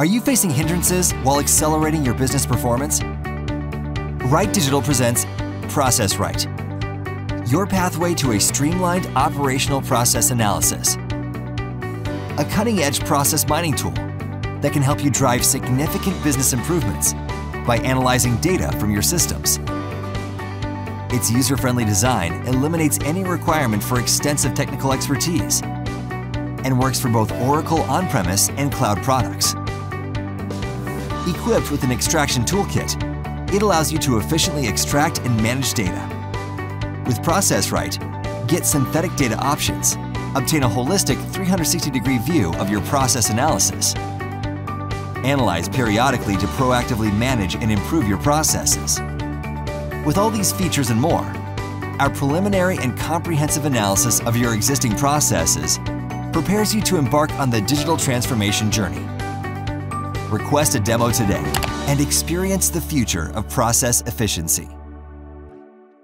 Are you facing hindrances while accelerating your business performance? Rite Digital presents ProcessRite, your pathway to a streamlined operational process analysis. A cutting edge process mining tool that can help you drive significant business improvements by analyzing data from your systems. Its user friendly design eliminates any requirement for extensive technical expertise and works for both Oracle on premise and cloud products. Equipped with an extraction toolkit, it allows you to efficiently extract and manage data. With Process get synthetic data options, obtain a holistic 360 degree view of your process analysis, analyze periodically to proactively manage and improve your processes. With all these features and more, our preliminary and comprehensive analysis of your existing processes prepares you to embark on the digital transformation journey. Request a demo today and experience the future of process efficiency.